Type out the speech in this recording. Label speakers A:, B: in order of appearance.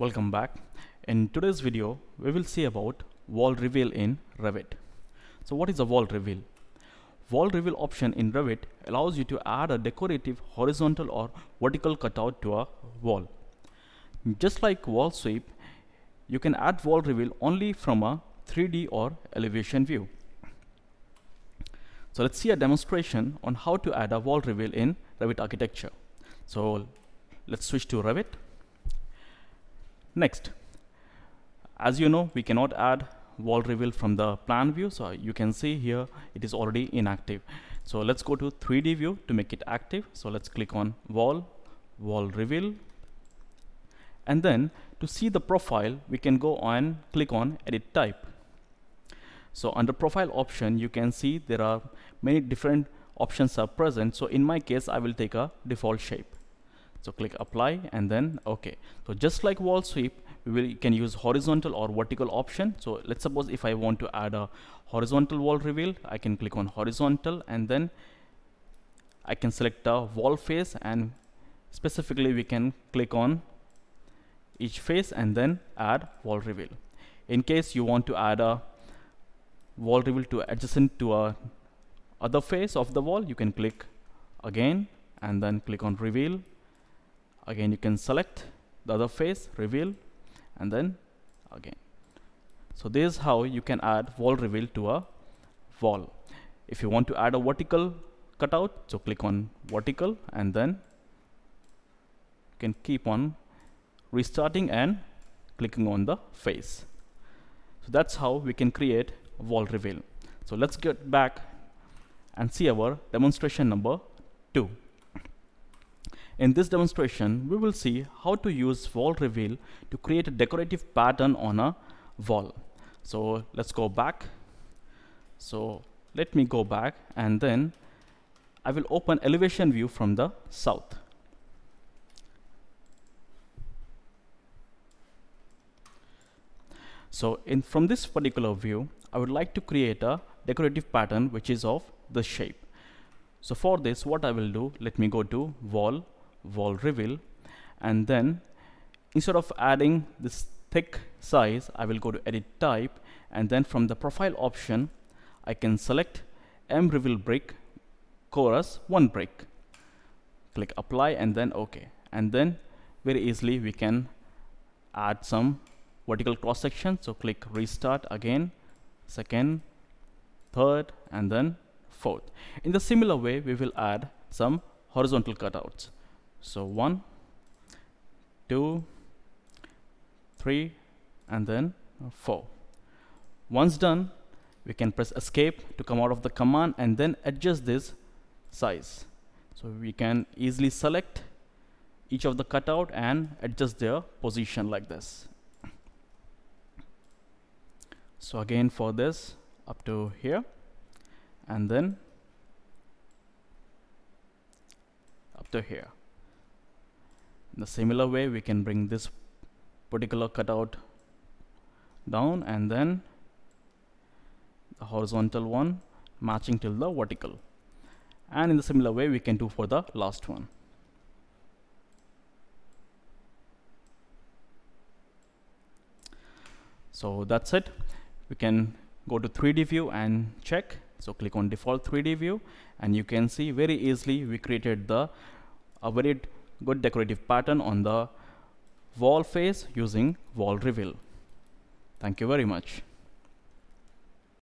A: Welcome back. In today's video, we will see about wall reveal in Revit. So what is a wall reveal? Wall reveal option in Revit allows you to add a decorative horizontal or vertical cutout to a wall. Just like wall sweep, you can add wall reveal only from a 3D or elevation view. So let's see a demonstration on how to add a wall reveal in Revit architecture. So let's switch to Revit. Next, as you know, we cannot add wall reveal from the plan view. So you can see here it is already inactive. So let's go to 3D view to make it active. So let's click on wall, wall reveal. And then to see the profile, we can go on click on edit type. So under profile option, you can see there are many different options are present. So in my case, I will take a default shape. So click apply and then OK. So just like wall sweep, we will can use horizontal or vertical option. So let's suppose if I want to add a horizontal wall reveal, I can click on horizontal and then I can select a wall face and specifically we can click on each face and then add wall reveal. In case you want to add a wall reveal to adjacent to a other face of the wall, you can click again and then click on reveal again you can select the other face reveal and then again. So this is how you can add wall reveal to a wall. If you want to add a vertical cutout so click on vertical and then you can keep on restarting and clicking on the face. So that's how we can create wall reveal. So let's get back and see our demonstration number two in this demonstration, we will see how to use wall reveal to create a decorative pattern on a wall. So let's go back. So let me go back and then I will open elevation view from the south. So in from this particular view, I would like to create a decorative pattern which is of the shape. So for this, what I will do, let me go to wall wall reveal. And then instead of adding this thick size I will go to edit type. And then from the profile option I can select M reveal brick course one brick click apply and then OK. And then very easily we can add some vertical cross section. So click restart again second third and then fourth. In the similar way we will add some horizontal cutouts so one two three and then four. Once done we can press escape to come out of the command and then adjust this size. So we can easily select each of the cutout and adjust their position like this. So again for this up to here and then up to here in the similar way we can bring this particular cutout down and then the horizontal one matching till the vertical. And in the similar way we can do for the last one. So that's it. We can go to 3d view and check. So click on default 3d view and you can see very easily we created the a very good decorative pattern on the wall face using wall reveal. Thank you very much.